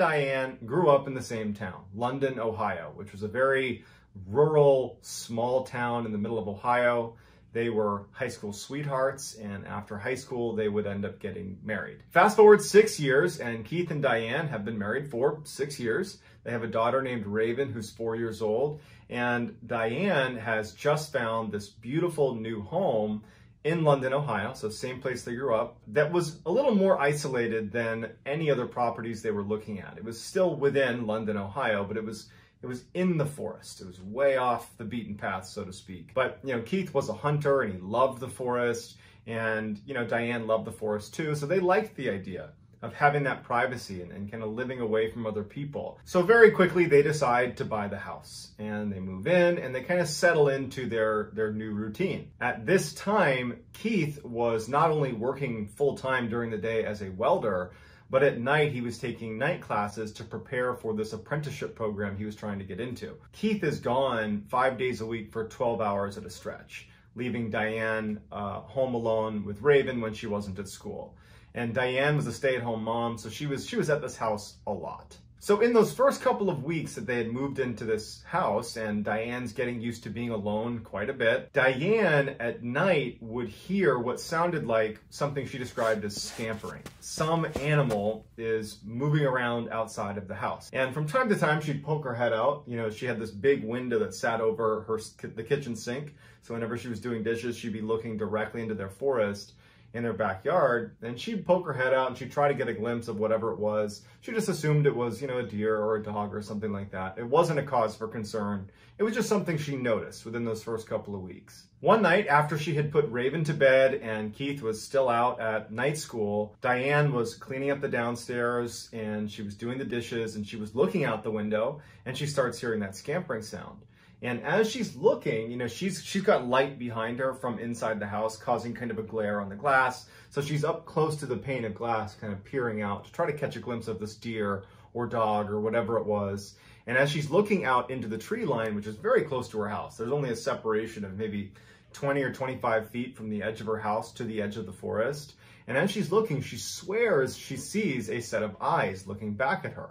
Diane grew up in the same town, London, Ohio, which was a very rural, small town in the middle of Ohio. They were high school sweethearts, and after high school, they would end up getting married. Fast forward six years, and Keith and Diane have been married for six years. They have a daughter named Raven who's four years old, and Diane has just found this beautiful new home in London, Ohio, so same place they grew up, that was a little more isolated than any other properties they were looking at. It was still within London, Ohio, but it was it was in the forest. It was way off the beaten path, so to speak. But, you know, Keith was a hunter and he loved the forest. And, you know, Diane loved the forest too. So they liked the idea of having that privacy and, and kind of living away from other people. So very quickly they decide to buy the house and they move in and they kind of settle into their, their new routine. At this time, Keith was not only working full time during the day as a welder, but at night, he was taking night classes to prepare for this apprenticeship program he was trying to get into. Keith is gone five days a week for 12 hours at a stretch, leaving Diane uh, home alone with Raven when she wasn't at school. And Diane was a stay-at-home mom, so she was she was at this house a lot. So in those first couple of weeks that they had moved into this house and Diane's getting used to being alone quite a bit, Diane at night would hear what sounded like something she described as scampering. Some animal is moving around outside of the house. And from time to time she'd poke her head out. You know, she had this big window that sat over her the kitchen sink. So whenever she was doing dishes, she'd be looking directly into their forest in their backyard and she'd poke her head out and she'd try to get a glimpse of whatever it was. She just assumed it was, you know, a deer or a dog or something like that. It wasn't a cause for concern. It was just something she noticed within those first couple of weeks. One night after she had put Raven to bed and Keith was still out at night school, Diane was cleaning up the downstairs and she was doing the dishes and she was looking out the window and she starts hearing that scampering sound. And as she's looking, you know, she's she's got light behind her from inside the house, causing kind of a glare on the glass. So she's up close to the pane of glass, kind of peering out to try to catch a glimpse of this deer or dog or whatever it was. And as she's looking out into the tree line, which is very close to her house, there's only a separation of maybe 20 or 25 feet from the edge of her house to the edge of the forest. And as she's looking, she swears she sees a set of eyes looking back at her.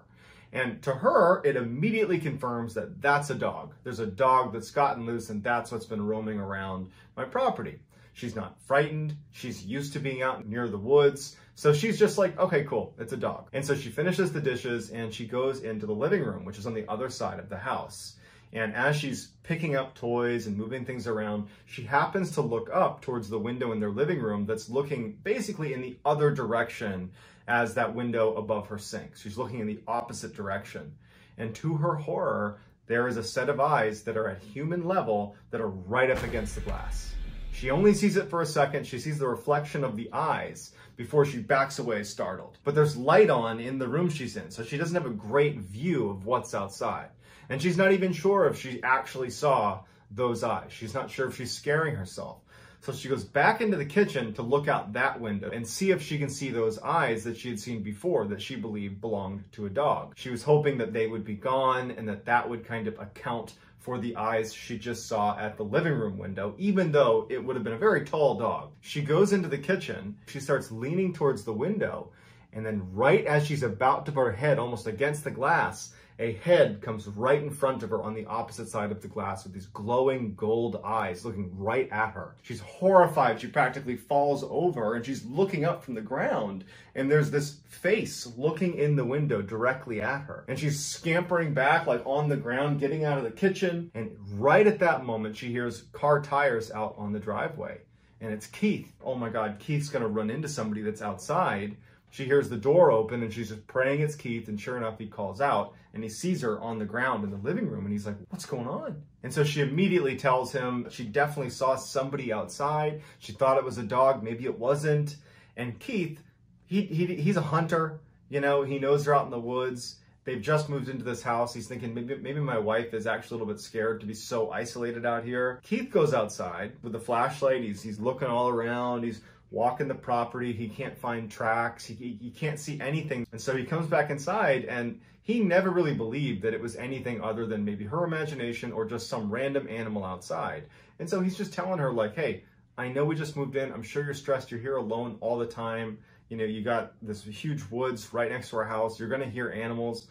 And to her, it immediately confirms that that's a dog. There's a dog that's gotten loose and that's what's been roaming around my property. She's not frightened. She's used to being out near the woods. So she's just like, okay, cool, it's a dog. And so she finishes the dishes and she goes into the living room, which is on the other side of the house. And as she's picking up toys and moving things around, she happens to look up towards the window in their living room that's looking basically in the other direction as that window above her sink. She's looking in the opposite direction. And to her horror, there is a set of eyes that are at human level that are right up against the glass. She only sees it for a second. She sees the reflection of the eyes before she backs away startled. But there's light on in the room she's in, so she doesn't have a great view of what's outside. And she's not even sure if she actually saw those eyes. She's not sure if she's scaring herself. So she goes back into the kitchen to look out that window and see if she can see those eyes that she had seen before that she believed belonged to a dog. She was hoping that they would be gone and that that would kind of account for the eyes she just saw at the living room window, even though it would have been a very tall dog. She goes into the kitchen, she starts leaning towards the window, and then right as she's about to put her head almost against the glass, a head comes right in front of her on the opposite side of the glass with these glowing gold eyes looking right at her. She's horrified. She practically falls over and she's looking up from the ground and there's this face looking in the window directly at her. And she's scampering back like on the ground, getting out of the kitchen. And right at that moment, she hears car tires out on the driveway and it's Keith. Oh my God, Keith's gonna run into somebody that's outside she hears the door open and she's just praying it's Keith. And sure enough, he calls out and he sees her on the ground in the living room and he's like, what's going on? And so she immediately tells him she definitely saw somebody outside. She thought it was a dog. Maybe it wasn't. And Keith, he, he he's a hunter. You know, he knows they're out in the woods. They've just moved into this house. He's thinking maybe, maybe my wife is actually a little bit scared to be so isolated out here. Keith goes outside with the flashlight. He's, he's looking all around. He's walking the property. He can't find tracks. He, he, he, can't see anything. And so he comes back inside and he never really believed that it was anything other than maybe her imagination or just some random animal outside. And so he's just telling her like, hey, I know we just moved in. I'm sure you're stressed. You're here alone all the time. You know, you got this huge woods right next to our house. You're going to hear animals.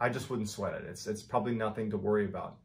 I just wouldn't sweat it. It's, it's probably nothing to worry about.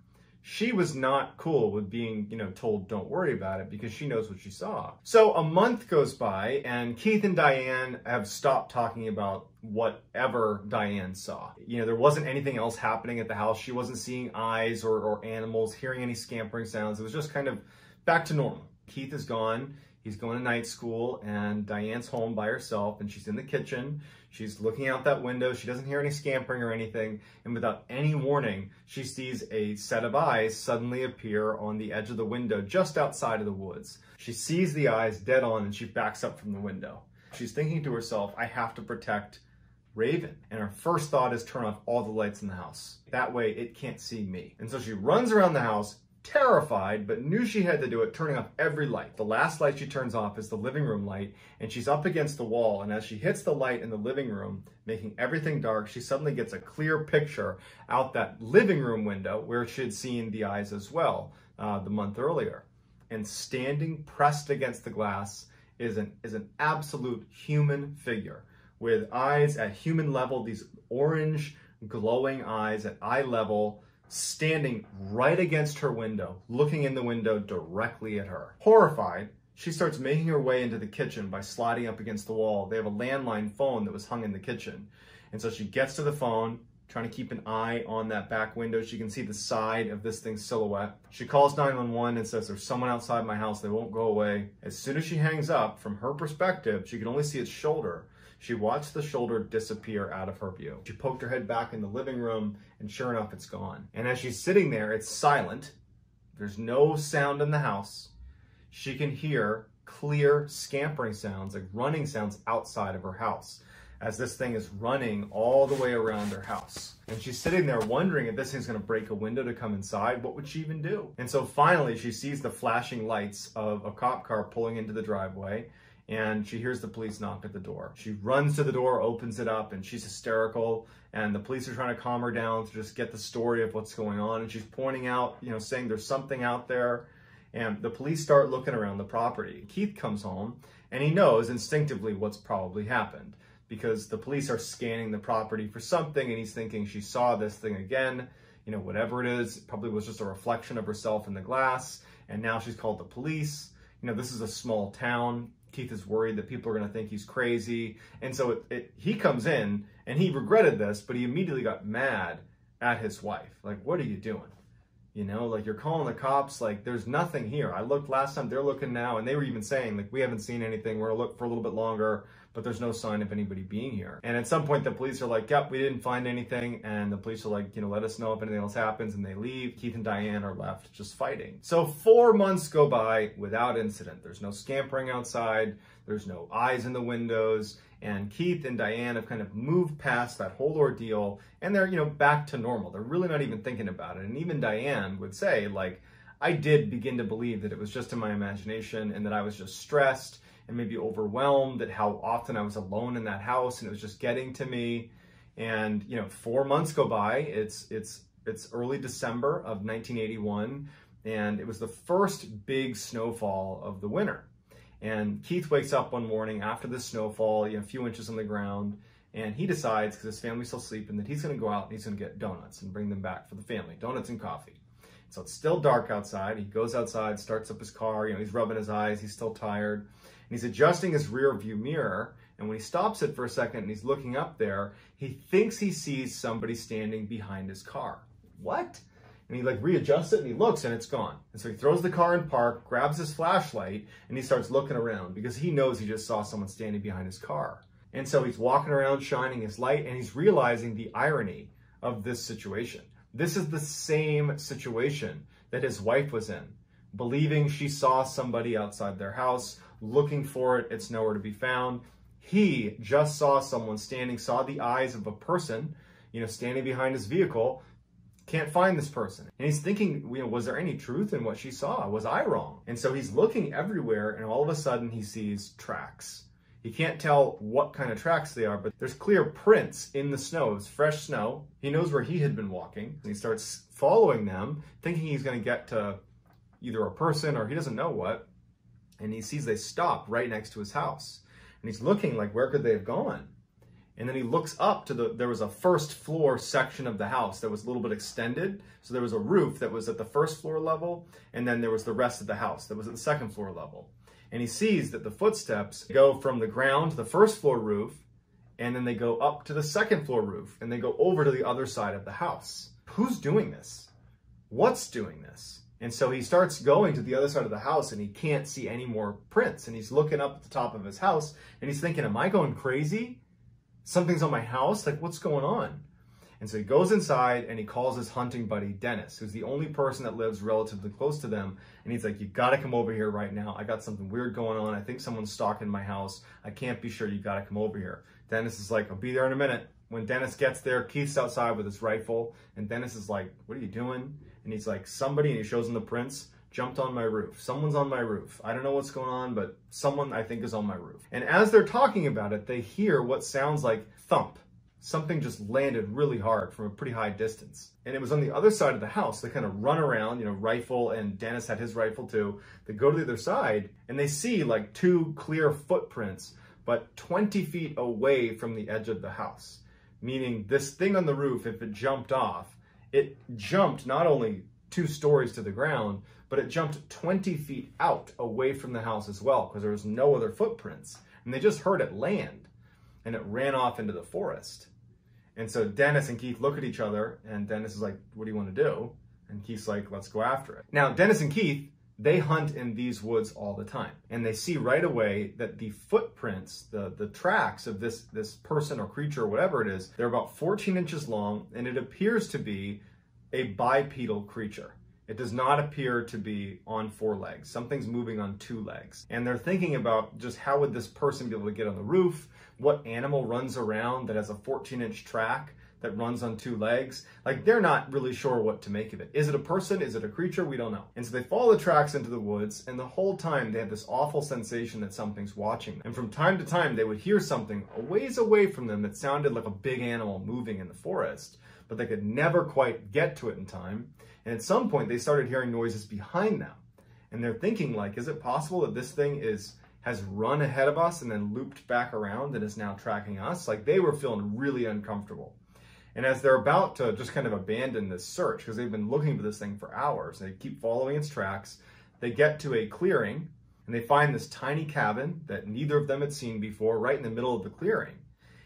She was not cool with being, you know, told don't worry about it because she knows what she saw. So a month goes by and Keith and Diane have stopped talking about whatever Diane saw. You know, there wasn't anything else happening at the house. She wasn't seeing eyes or, or animals, hearing any scampering sounds. It was just kind of back to normal. Keith is gone. He's going to night school and Diane's home by herself and she's in the kitchen. She's looking out that window. She doesn't hear any scampering or anything. And without any warning, she sees a set of eyes suddenly appear on the edge of the window just outside of the woods. She sees the eyes dead on and she backs up from the window. She's thinking to herself, I have to protect Raven. And her first thought is turn off all the lights in the house. That way it can't see me. And so she runs around the house, terrified, but knew she had to do it, turning off every light. The last light she turns off is the living room light, and she's up against the wall. And as she hits the light in the living room, making everything dark, she suddenly gets a clear picture out that living room window where she had seen the eyes as well uh, the month earlier. And standing pressed against the glass is an, is an absolute human figure with eyes at human level, these orange glowing eyes at eye level, standing right against her window, looking in the window directly at her. Horrified, she starts making her way into the kitchen by sliding up against the wall. They have a landline phone that was hung in the kitchen. And so she gets to the phone, trying to keep an eye on that back window. She can see the side of this thing's silhouette. She calls 911 and says, there's someone outside my house. They won't go away. As soon as she hangs up, from her perspective, she can only see its shoulder. She watched the shoulder disappear out of her view. She poked her head back in the living room, and sure enough, it's gone. And as she's sitting there, it's silent. There's no sound in the house. She can hear clear scampering sounds, like running sounds outside of her house as this thing is running all the way around her house. And she's sitting there wondering if this thing's gonna break a window to come inside, what would she even do? And so finally she sees the flashing lights of a cop car pulling into the driveway and she hears the police knock at the door. She runs to the door, opens it up, and she's hysterical. And the police are trying to calm her down to just get the story of what's going on. And she's pointing out, you know, saying there's something out there. And the police start looking around the property. Keith comes home and he knows instinctively what's probably happened because the police are scanning the property for something and he's thinking she saw this thing again, you know, whatever it is, it probably was just a reflection of herself in the glass. And now she's called the police. You know, this is a small town Keith is worried that people are going to think he's crazy. And so it, it, he comes in and he regretted this, but he immediately got mad at his wife. Like, what are you doing? You know, like you're calling the cops, like there's nothing here. I looked last time, they're looking now, and they were even saying, like, we haven't seen anything. We're gonna look for a little bit longer, but there's no sign of anybody being here. And at some point, the police are like, yep, we didn't find anything. And the police are like, you know, let us know if anything else happens. And they leave. Keith and Diane are left just fighting. So four months go by without incident. There's no scampering outside. There's no eyes in the windows. And Keith and Diane have kind of moved past that whole ordeal and they're, you know, back to normal. They're really not even thinking about it. And even Diane would say, like, I did begin to believe that it was just in my imagination and that I was just stressed and maybe overwhelmed at how often I was alone in that house and it was just getting to me. And, you know, four months go by. It's, it's, it's early December of 1981 and it was the first big snowfall of the winter. And Keith wakes up one morning after the snowfall, you know, a few inches on the ground, and he decides, because his family's still sleeping, that he's going to go out and he's going to get donuts and bring them back for the family, donuts and coffee. So it's still dark outside. He goes outside, starts up his car, you know, he's rubbing his eyes, he's still tired, and he's adjusting his rear view mirror. And when he stops it for a second and he's looking up there, he thinks he sees somebody standing behind his car. What? and he like readjusts it and he looks and it's gone. And so he throws the car in park, grabs his flashlight, and he starts looking around because he knows he just saw someone standing behind his car. And so he's walking around shining his light and he's realizing the irony of this situation. This is the same situation that his wife was in, believing she saw somebody outside their house, looking for it, it's nowhere to be found. He just saw someone standing, saw the eyes of a person, you know, standing behind his vehicle, can't find this person. And he's thinking, you know, was there any truth in what she saw? Was I wrong? And so he's looking everywhere and all of a sudden he sees tracks. He can't tell what kind of tracks they are, but there's clear prints in the snow. It's fresh snow. He knows where he had been walking. And he starts following them, thinking he's going to get to either a person or he doesn't know what. And he sees they stop right next to his house. And he's looking like, where could they have gone? And then he looks up to the, there was a first floor section of the house that was a little bit extended. So there was a roof that was at the first floor level, and then there was the rest of the house that was at the second floor level. And he sees that the footsteps go from the ground to the first floor roof, and then they go up to the second floor roof, and they go over to the other side of the house. Who's doing this? What's doing this? And so he starts going to the other side of the house and he can't see any more prints. And he's looking up at the top of his house and he's thinking, Am I going crazy? something's on my house. Like, what's going on? And so he goes inside and he calls his hunting buddy, Dennis, who's the only person that lives relatively close to them. And he's like, You gotta come over here right now. I got something weird going on. I think someone's stalking my house. I can't be sure. You gotta come over here. Dennis is like, I'll be there in a minute. When Dennis gets there, Keith's outside with his rifle. And Dennis is like, What are you doing? And he's like, Somebody, and he shows him the prints jumped on my roof. Someone's on my roof. I don't know what's going on, but someone I think is on my roof. And as they're talking about it, they hear what sounds like thump. Something just landed really hard from a pretty high distance. And it was on the other side of the house. They kind of run around, you know, rifle, and Dennis had his rifle too. They go to the other side and they see like two clear footprints, but 20 feet away from the edge of the house. Meaning this thing on the roof, if it jumped off, it jumped not only two stories to the ground, but it jumped 20 feet out away from the house as well because there was no other footprints. And they just heard it land and it ran off into the forest. And so Dennis and Keith look at each other and Dennis is like, what do you want to do? And Keith's like, let's go after it. Now, Dennis and Keith, they hunt in these woods all the time. And they see right away that the footprints, the, the tracks of this, this person or creature or whatever it is, they're about 14 inches long and it appears to be a bipedal creature. It does not appear to be on four legs. Something's moving on two legs. And they're thinking about just how would this person be able to get on the roof? What animal runs around that has a 14 inch track that runs on two legs? Like they're not really sure what to make of it. Is it a person? Is it a creature? We don't know. And so they follow the tracks into the woods and the whole time they have this awful sensation that something's watching them. And from time to time they would hear something a ways away from them that sounded like a big animal moving in the forest but they could never quite get to it in time. And at some point, they started hearing noises behind them. And they're thinking like, is it possible that this thing is has run ahead of us and then looped back around and is now tracking us? Like they were feeling really uncomfortable. And as they're about to just kind of abandon this search, because they've been looking for this thing for hours, they keep following its tracks, they get to a clearing and they find this tiny cabin that neither of them had seen before right in the middle of the clearing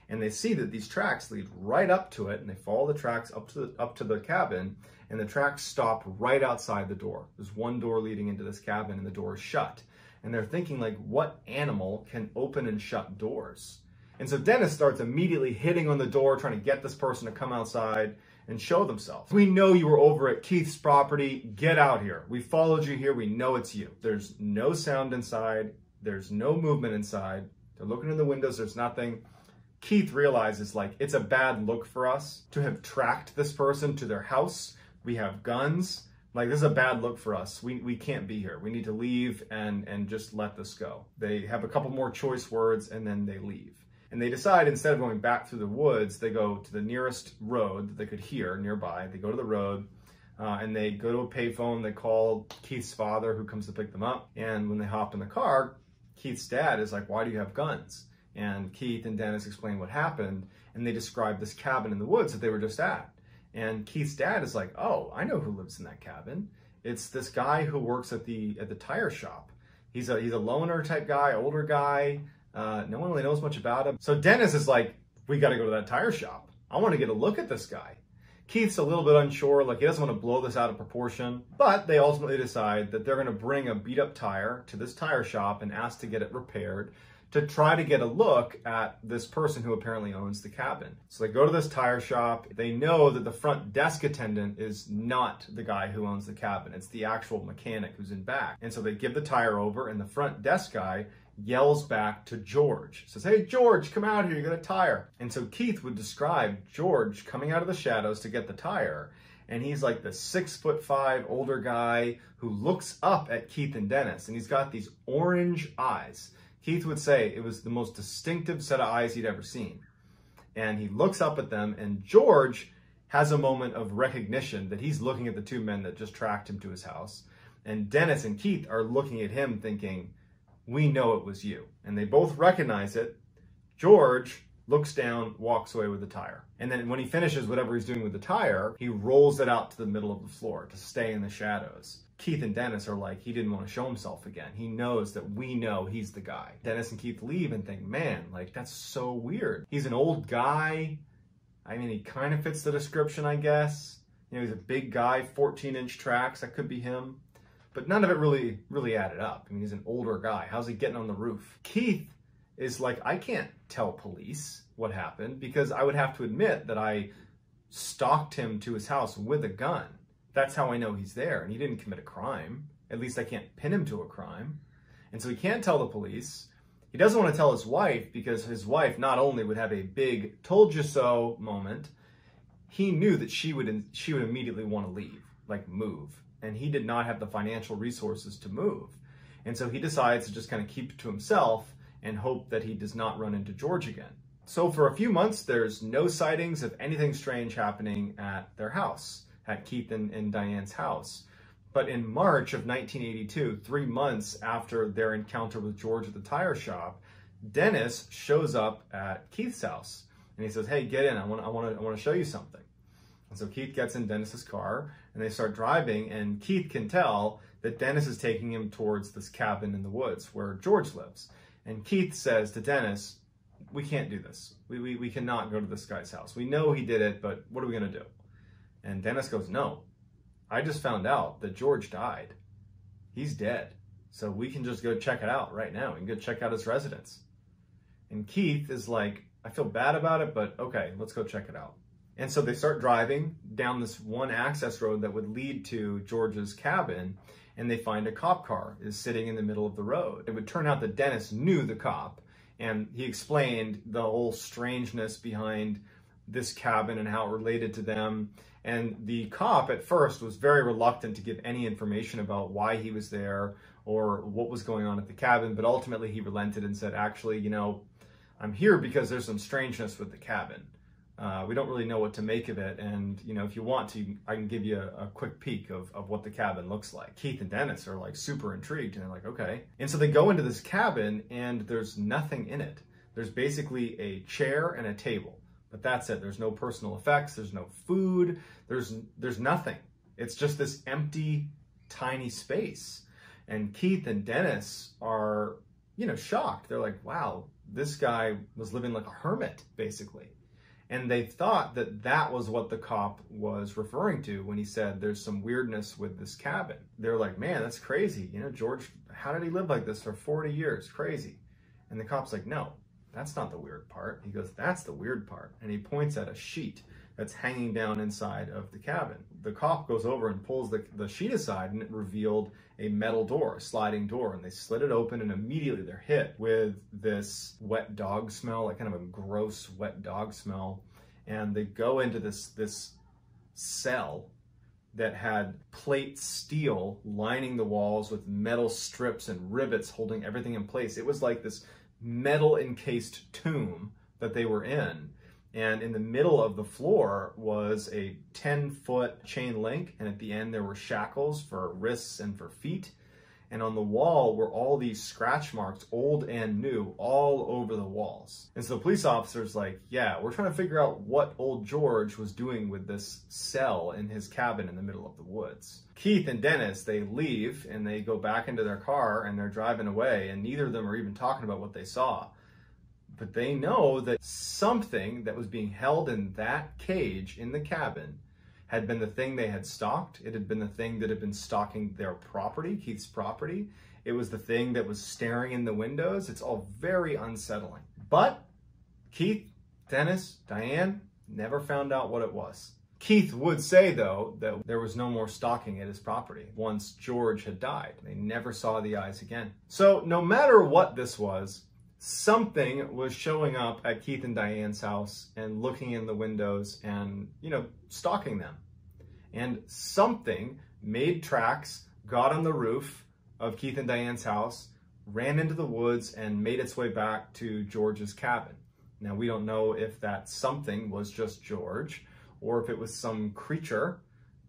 and they see that these tracks lead right up to it and they follow the tracks up to the, up to the cabin and the tracks stop right outside the door. There's one door leading into this cabin and the door is shut. And they're thinking like, what animal can open and shut doors? And so Dennis starts immediately hitting on the door, trying to get this person to come outside and show themselves. We know you were over at Keith's property. Get out here. We followed you here. We know it's you. There's no sound inside. There's no movement inside. They're looking in the windows. There's nothing. Keith realizes like it's a bad look for us to have tracked this person to their house. We have guns. Like this is a bad look for us. We, we can't be here. We need to leave and, and just let this go. They have a couple more choice words and then they leave. And they decide instead of going back through the woods, they go to the nearest road that they could hear nearby. They go to the road uh, and they go to a payphone. They call Keith's father who comes to pick them up. And when they hop in the car, Keith's dad is like, why do you have guns? And Keith and Dennis explain what happened, and they describe this cabin in the woods that they were just at. And Keith's dad is like, "Oh, I know who lives in that cabin. It's this guy who works at the at the tire shop. He's a he's a loner type guy, older guy. Uh, no one really knows much about him. So Dennis is like, we got to go to that tire shop. I want to get a look at this guy. Keith's a little bit unsure, like he doesn't want to blow this out of proportion, but they ultimately decide that they're going to bring a beat up tire to this tire shop and ask to get it repaired to try to get a look at this person who apparently owns the cabin. So they go to this tire shop. They know that the front desk attendant is not the guy who owns the cabin. It's the actual mechanic who's in back. And so they give the tire over and the front desk guy yells back to George. Says, hey, George, come out here, you got a tire. And so Keith would describe George coming out of the shadows to get the tire. And he's like the six foot five older guy who looks up at Keith and Dennis. And he's got these orange eyes. Keith would say it was the most distinctive set of eyes he'd ever seen. And he looks up at them, and George has a moment of recognition that he's looking at the two men that just tracked him to his house. And Dennis and Keith are looking at him thinking, we know it was you. And they both recognize it. George looks down, walks away with the tire. And then when he finishes whatever he's doing with the tire, he rolls it out to the middle of the floor to stay in the shadows. Keith and Dennis are like, he didn't want to show himself again. He knows that we know he's the guy. Dennis and Keith leave and think, man, like, that's so weird. He's an old guy. I mean, he kind of fits the description, I guess. You know, he's a big guy, 14 inch tracks. That could be him. But none of it really, really added up. I mean, he's an older guy. How's he getting on the roof? Keith is like, I can't tell police what happened because I would have to admit that I stalked him to his house with a gun. That's how I know he's there. And he didn't commit a crime. At least I can't pin him to a crime. And so he can't tell the police. He doesn't want to tell his wife because his wife not only would have a big told you so moment, he knew that she would she would immediately want to leave, like move. And he did not have the financial resources to move. And so he decides to just kind of keep it to himself and hope that he does not run into George again. So for a few months, there's no sightings of anything strange happening at their house, at Keith and, and Diane's house. But in March of 1982, three months after their encounter with George at the tire shop, Dennis shows up at Keith's house and he says, "Hey, get in. I wanna, I want to, I want to show you something." And so Keith gets in Dennis's car and they start driving, and Keith can tell that Dennis is taking him towards this cabin in the woods where George lives. And Keith says to Dennis, we can't do this. We, we, we cannot go to this guy's house. We know he did it, but what are we going to do? And Dennis goes, no, I just found out that George died. He's dead. So we can just go check it out right now. We can go check out his residence. And Keith is like, I feel bad about it, but okay, let's go check it out. And so they start driving down this one access road that would lead to George's cabin and they find a cop car is sitting in the middle of the road. It would turn out that Dennis knew the cop and he explained the whole strangeness behind this cabin and how it related to them. And the cop at first was very reluctant to give any information about why he was there or what was going on at the cabin, but ultimately he relented and said, actually, you know, I'm here because there's some strangeness with the cabin. Uh, we don't really know what to make of it. And, you know, if you want to, I can give you a, a, quick peek of, of what the cabin looks like. Keith and Dennis are like super intrigued and they're like, okay. And so they go into this cabin and there's nothing in it. There's basically a chair and a table, but that's it. There's no personal effects. There's no food. There's, there's nothing. It's just this empty, tiny space. And Keith and Dennis are, you know, shocked. They're like, wow, this guy was living like a hermit, basically. And they thought that that was what the cop was referring to when he said there's some weirdness with this cabin. They're like, man, that's crazy. You know, George, how did he live like this for 40 years? Crazy. And the cop's like, no, that's not the weird part. He goes, that's the weird part. And he points at a sheet that's hanging down inside of the cabin. The cop goes over and pulls the, the sheet aside and it revealed a metal door, a sliding door, and they slid it open and immediately they're hit with this wet dog smell, like kind of a gross wet dog smell. And they go into this, this cell that had plate steel lining the walls with metal strips and rivets holding everything in place. It was like this metal encased tomb that they were in and in the middle of the floor was a 10 foot chain link. And at the end, there were shackles for wrists and for feet. And on the wall were all these scratch marks, old and new, all over the walls. And so the police officer's like, yeah, we're trying to figure out what old George was doing with this cell in his cabin in the middle of the woods. Keith and Dennis, they leave and they go back into their car and they're driving away and neither of them are even talking about what they saw. But they know that something that was being held in that cage in the cabin had been the thing they had stalked. It had been the thing that had been stalking their property, Keith's property. It was the thing that was staring in the windows. It's all very unsettling. But Keith, Dennis, Diane never found out what it was. Keith would say, though, that there was no more stalking at his property once George had died. They never saw the eyes again. So no matter what this was, something was showing up at Keith and Diane's house and looking in the windows and, you know, stalking them. And something made tracks, got on the roof of Keith and Diane's house, ran into the woods, and made its way back to George's cabin. Now, we don't know if that something was just George or if it was some creature,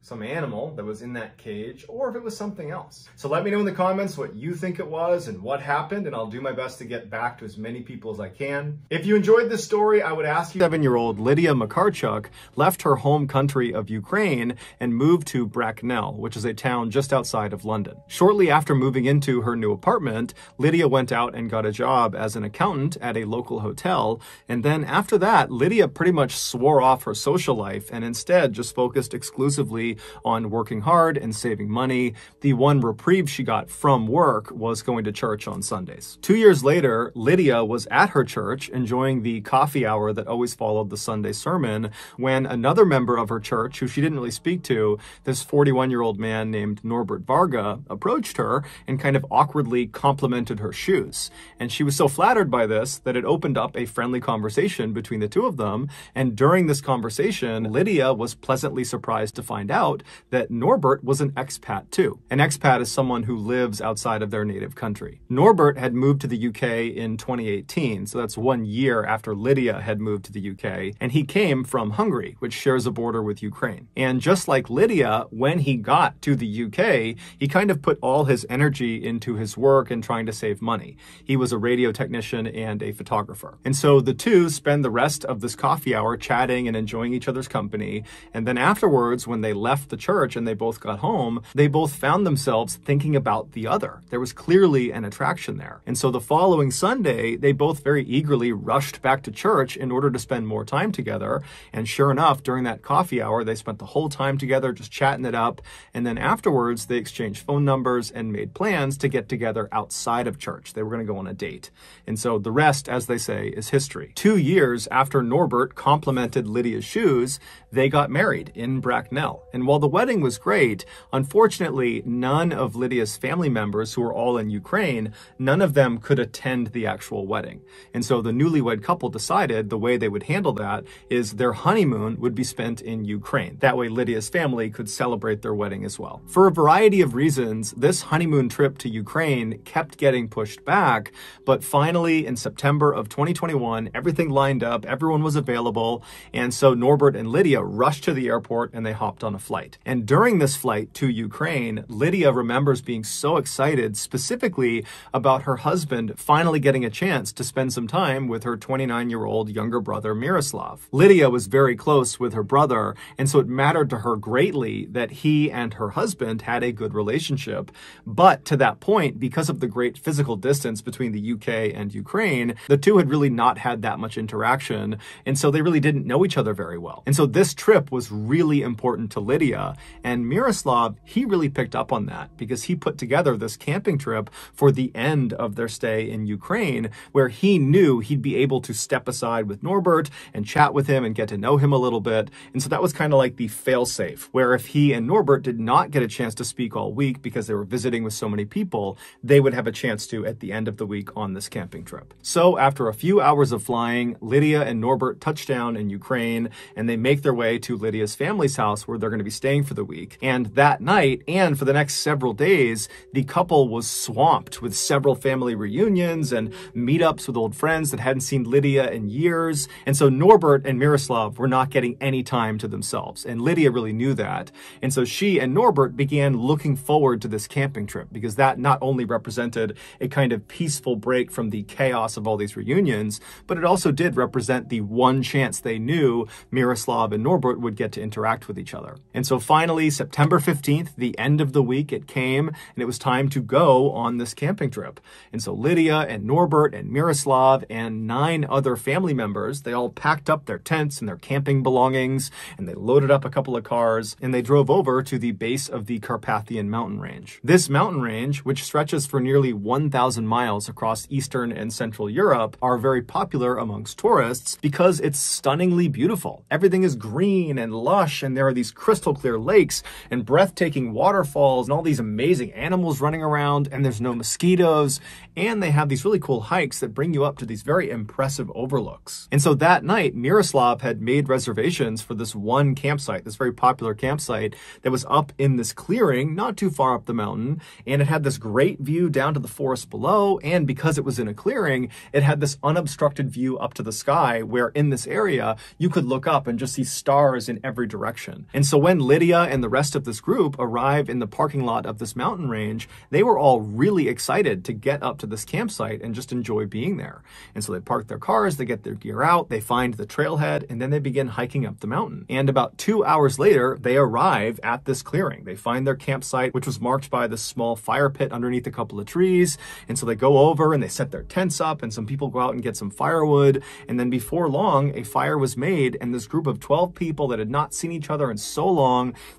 some animal that was in that cage or if it was something else. So let me know in the comments what you think it was and what happened and I'll do my best to get back to as many people as I can. If you enjoyed this story, I would ask you seven-year-old Lydia Makarchuk left her home country of Ukraine and moved to Bracknell, which is a town just outside of London. Shortly after moving into her new apartment, Lydia went out and got a job as an accountant at a local hotel. And then after that, Lydia pretty much swore off her social life and instead just focused exclusively on working hard and saving money. The one reprieve she got from work was going to church on Sundays. Two years later, Lydia was at her church enjoying the coffee hour that always followed the Sunday sermon when another member of her church, who she didn't really speak to, this 41 year old man named Norbert Varga, approached her and kind of awkwardly complimented her shoes. And she was so flattered by this that it opened up a friendly conversation between the two of them. And during this conversation, Lydia was pleasantly surprised to find out out that Norbert was an expat too. An expat is someone who lives outside of their native country. Norbert had moved to the UK in 2018, so that's one year after Lydia had moved to the UK, and he came from Hungary, which shares a border with Ukraine. And just like Lydia, when he got to the UK, he kind of put all his energy into his work and trying to save money. He was a radio technician and a photographer. And so the two spend the rest of this coffee hour chatting and enjoying each other's company. And then afterwards, when they left the church and they both got home, they both found themselves thinking about the other. There was clearly an attraction there. And so the following Sunday, they both very eagerly rushed back to church in order to spend more time together. And sure enough, during that coffee hour, they spent the whole time together just chatting it up. And then afterwards, they exchanged phone numbers and made plans to get together outside of church. They were going to go on a date. And so the rest, as they say, is history. Two years after Norbert complimented Lydia's shoes, they got married in Bracknell. And while the wedding was great, unfortunately, none of Lydia's family members, who were all in Ukraine, none of them could attend the actual wedding. And so the newlywed couple decided the way they would handle that is their honeymoon would be spent in Ukraine. That way, Lydia's family could celebrate their wedding as well. For a variety of reasons, this honeymoon trip to Ukraine kept getting pushed back, but finally, in September of 2021, everything lined up, everyone was available, and so Norbert and Lydia rushed to the airport and they hopped on a flight. And during this flight to Ukraine, Lydia remembers being so excited specifically about her husband finally getting a chance to spend some time with her 29 year old younger brother Miroslav. Lydia was very close with her brother, and so it mattered to her greatly that he and her husband had a good relationship. But to that point, because of the great physical distance between the UK and Ukraine, the two had really not had that much interaction, and so they really didn't know each other very well. And so this trip was really important to Lydia Lydia. And Miroslav, he really picked up on that because he put together this camping trip for the end of their stay in Ukraine, where he knew he'd be able to step aside with Norbert and chat with him and get to know him a little bit. And so that was kind of like the failsafe, where if he and Norbert did not get a chance to speak all week because they were visiting with so many people, they would have a chance to at the end of the week on this camping trip. So after a few hours of flying, Lydia and Norbert touch down in Ukraine and they make their way to Lydia's family's house where they're going to be staying for the week. And that night, and for the next several days, the couple was swamped with several family reunions and meetups with old friends that hadn't seen Lydia in years. And so Norbert and Miroslav were not getting any time to themselves. And Lydia really knew that. And so she and Norbert began looking forward to this camping trip because that not only represented a kind of peaceful break from the chaos of all these reunions, but it also did represent the one chance they knew Miroslav and Norbert would get to interact with each other. And so finally, September 15th, the end of the week, it came and it was time to go on this camping trip. And so Lydia and Norbert and Miroslav and nine other family members, they all packed up their tents and their camping belongings and they loaded up a couple of cars and they drove over to the base of the Carpathian mountain range. This mountain range, which stretches for nearly 1,000 miles across Eastern and Central Europe, are very popular amongst tourists because it's stunningly beautiful. Everything is green and lush and there are these crystal clear lakes and breathtaking waterfalls and all these amazing animals running around and there's no mosquitoes and they have these really cool hikes that bring you up to these very impressive overlooks. And so that night, Miroslav had made reservations for this one campsite, this very popular campsite that was up in this clearing, not too far up the mountain, and it had this great view down to the forest below, and because it was in a clearing, it had this unobstructed view up to the sky where in this area, you could look up and just see stars in every direction. And so when when Lydia and the rest of this group arrive in the parking lot of this mountain range, they were all really excited to get up to this campsite and just enjoy being there. And so they park their cars, they get their gear out, they find the trailhead, and then they begin hiking up the mountain. And about two hours later, they arrive at this clearing. They find their campsite, which was marked by this small fire pit underneath a couple of trees. And so they go over and they set their tents up, and some people go out and get some firewood. And then before long, a fire was made, and this group of 12 people that had not seen each other in so long,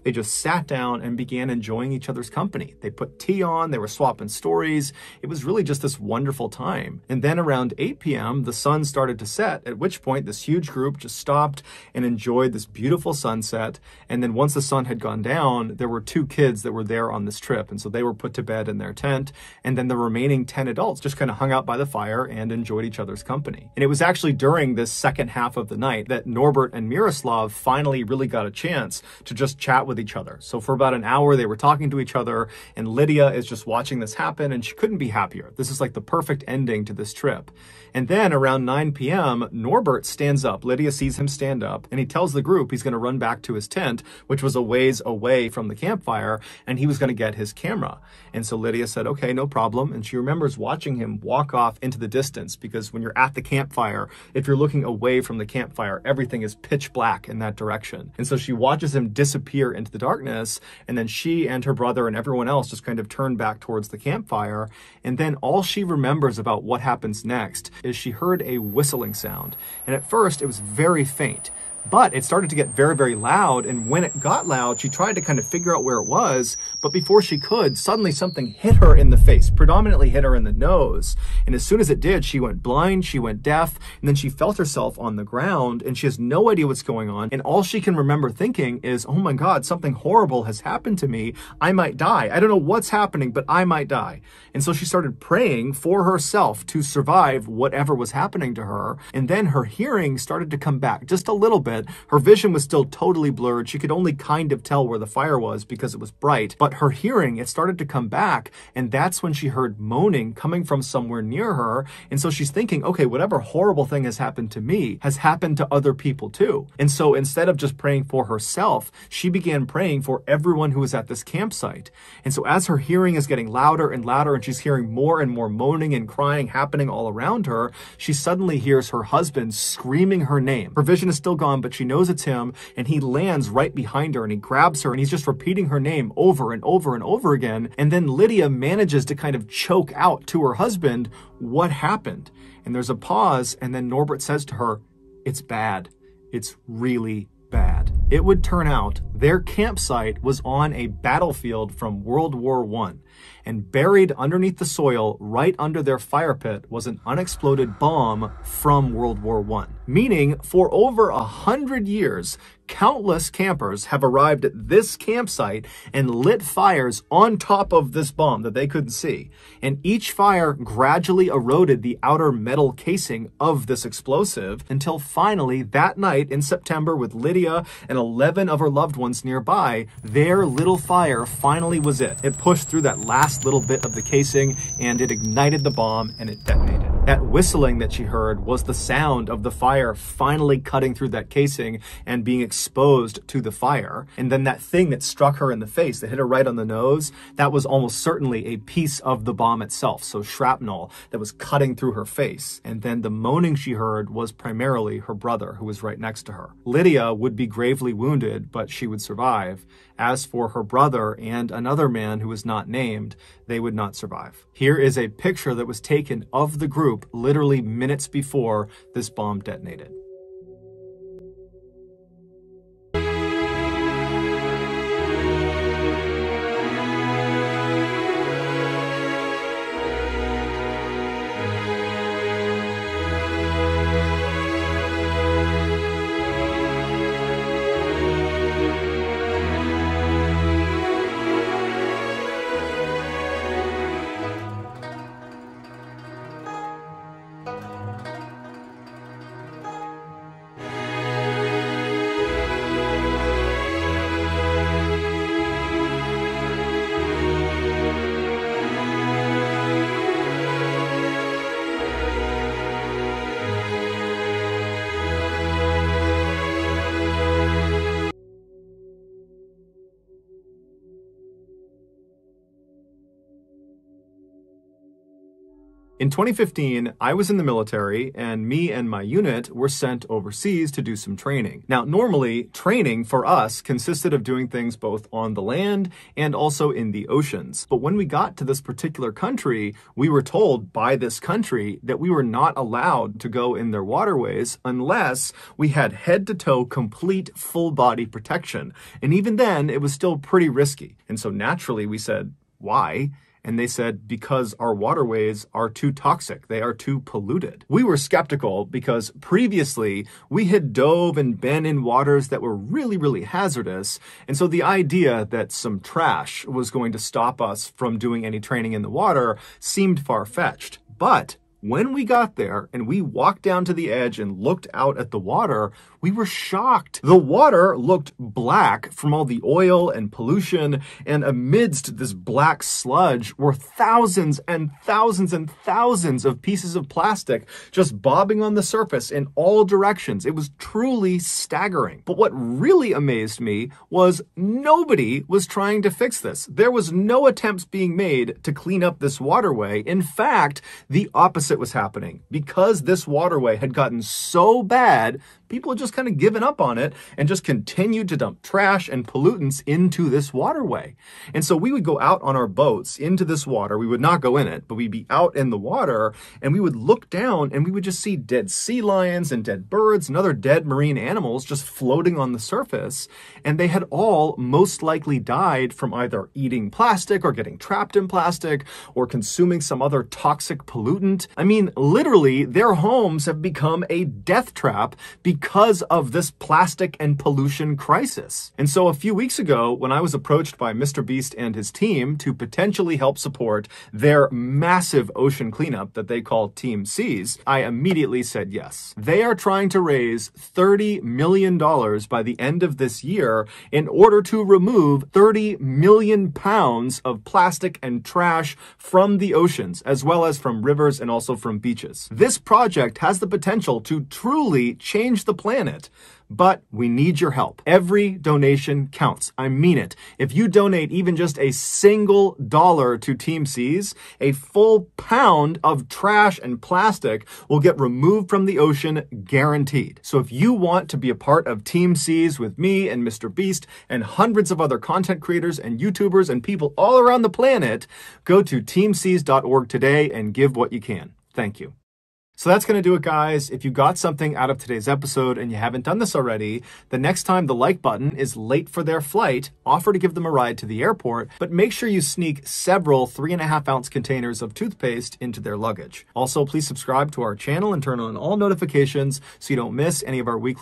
they just sat down and began enjoying each other's company. They put tea on, they were swapping stories. It was really just this wonderful time. And then around 8 p.m., the sun started to set, at which point this huge group just stopped and enjoyed this beautiful sunset. And then once the sun had gone down, there were two kids that were there on this trip. And so they were put to bed in their tent. And then the remaining 10 adults just kind of hung out by the fire and enjoyed each other's company. And it was actually during this second half of the night that Norbert and Miroslav finally really got a chance to just chat with each other. So for about an hour, they were talking to each other, and Lydia is just watching this happen, and she couldn't be happier. This is like the perfect ending to this trip. And then around 9 p.m., Norbert stands up. Lydia sees him stand up, and he tells the group he's going to run back to his tent, which was a ways away from the campfire, and he was going to get his camera. And so Lydia said, okay, no problem. And she remembers watching him walk off into the distance because when you're at the campfire, if you're looking away from the campfire, everything is pitch black in that direction. And so she watches him disappear into the darkness, and then she and her brother and everyone else just kind of turn back towards the campfire. And then all she remembers about what happens next is she heard a whistling sound. And at first, it was very faint. But it started to get very, very loud. And when it got loud, she tried to kind of figure out where it was. But before she could, suddenly something hit her in the face, predominantly hit her in the nose. And as soon as it did, she went blind, she went deaf, and then she felt herself on the ground and she has no idea what's going on. And all she can remember thinking is, oh my God, something horrible has happened to me. I might die. I don't know what's happening, but I might die. And so she started praying for herself to survive whatever was happening to her. And then her hearing started to come back just a little bit her vision was still totally blurred. She could only kind of tell where the fire was because it was bright. But her hearing, it started to come back. And that's when she heard moaning coming from somewhere near her. And so she's thinking, okay, whatever horrible thing has happened to me has happened to other people too. And so instead of just praying for herself, she began praying for everyone who was at this campsite. And so as her hearing is getting louder and louder and she's hearing more and more moaning and crying happening all around her, she suddenly hears her husband screaming her name. Her vision is still gone, but she knows it's him, and he lands right behind her and he grabs her and he's just repeating her name over and over and over again. And then Lydia manages to kind of choke out to her husband what happened. And there's a pause, and then Norbert says to her, It's bad. It's really bad. It would turn out their campsite was on a battlefield from World War I and buried underneath the soil right under their fire pit was an unexploded bomb from World War I. Meaning, for over a hundred years, countless campers have arrived at this campsite and lit fires on top of this bomb that they couldn't see. And each fire gradually eroded the outer metal casing of this explosive until finally that night in September with Lydia and 11 of her loved ones nearby, their little fire finally was it. It pushed through that last little bit of the casing and it ignited the bomb and it detonated. That whistling that she heard was the sound of the fire finally cutting through that casing and being exposed to the fire. And then that thing that struck her in the face, that hit her right on the nose, that was almost certainly a piece of the bomb itself. So shrapnel that was cutting through her face. And then the moaning she heard was primarily her brother who was right next to her. Lydia would be gravely wounded, but she would survive. As for her brother and another man who was not named, they would not survive. Here is a picture that was taken of the group literally minutes before this bomb detonated. In 2015, I was in the military and me and my unit were sent overseas to do some training. Now, normally, training for us consisted of doing things both on the land and also in the oceans. But when we got to this particular country, we were told by this country that we were not allowed to go in their waterways unless we had head to toe complete full body protection. And even then, it was still pretty risky. And so naturally, we said, why? And they said, because our waterways are too toxic. They are too polluted. We were skeptical because previously we had dove and been in waters that were really, really hazardous. And so the idea that some trash was going to stop us from doing any training in the water seemed far-fetched. But when we got there and we walked down to the edge and looked out at the water, we were shocked. The water looked black from all the oil and pollution, and amidst this black sludge were thousands and thousands and thousands of pieces of plastic just bobbing on the surface in all directions. It was truly staggering. But what really amazed me was nobody was trying to fix this. There was no attempts being made to clean up this waterway. In fact, the opposite opposite was happening. Because this waterway had gotten so bad, people had just kind of given up on it and just continued to dump trash and pollutants into this waterway. And so we would go out on our boats into this water. We would not go in it, but we'd be out in the water and we would look down and we would just see dead sea lions and dead birds and other dead marine animals just floating on the surface. And they had all most likely died from either eating plastic or getting trapped in plastic or consuming some other toxic pollutant. I mean, literally, their homes have become a death trap because of this plastic and pollution crisis. And so a few weeks ago, when I was approached by Mr. Beast and his team to potentially help support their massive ocean cleanup that they call Team Seas, I immediately said yes. They are trying to raise $30 million by the end of this year in order to remove 30 million pounds of plastic and trash from the oceans, as well as from rivers and also from beaches. This project has the potential to truly change the planet, but we need your help. Every donation counts. I mean it. If you donate even just a single dollar to Team Seas, a full pound of trash and plastic will get removed from the ocean guaranteed. So if you want to be a part of Team Seas with me and Mr. Beast and hundreds of other content creators and YouTubers and people all around the planet, go to teamseas.org today and give what you can. Thank you. So that's going to do it, guys. If you got something out of today's episode and you haven't done this already, the next time the like button is late for their flight, offer to give them a ride to the airport, but make sure you sneak several three and a half ounce containers of toothpaste into their luggage. Also, please subscribe to our channel and turn on all notifications so you don't miss any of our weekly